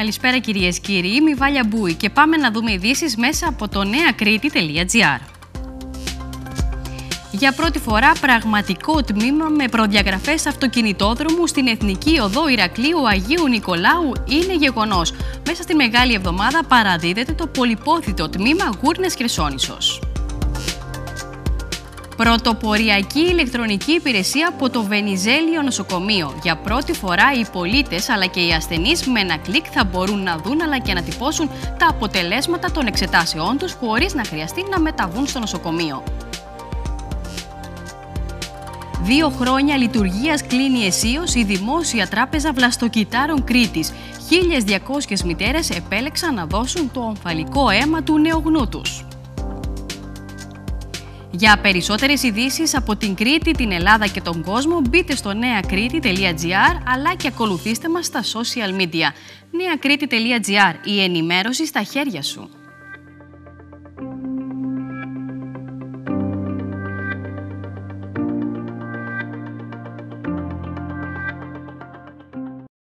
Καλησπέρα κυρίες και κύριοι, είμαι η Βάλια Μπούη και πάμε να δούμε ειδήσεις μέσα από το νεακρήτη.gr. Για πρώτη φορά πραγματικό τμήμα με προδιαγραφές αυτοκινητόδρομου στην Εθνική Οδό Ηρακλείου Αγίου Νικολάου είναι γεγονός. Μέσα στη Μεγάλη Εβδομάδα παραδίδεται το πολυπόθητο τμήμα Γούρνες Κρεσόνησος. Πρωτοποριακή ηλεκτρονική υπηρεσία από το Βενιζέλιο Νοσοκομείο. Για πρώτη φορά οι πολίτες αλλά και οι ασθενείς με ένα κλικ θα μπορούν να δουν αλλά και να τυπώσουν τα αποτελέσματα των εξετάσεών τους χωρίς να χρειαστεί να μεταβούν στο νοσοκομείο. Δύο χρόνια λειτουργίας κλείνει αισίως η Δημόσια Τράπεζα Βλαστοκυτάρων Κρήτης. 1.200 μητέρες επέλεξαν να δώσουν το ομφαλικό αίμα του νεογνού τους. Για περισσότερες ειδήσεις από την Κρήτη, την Ελλάδα και τον κόσμο μπείτε στο νεακρήτη.gr αλλά και ακολουθήστε μας στα social media. νεακρήτη.gr, η ενημέρωση στα χέρια σου.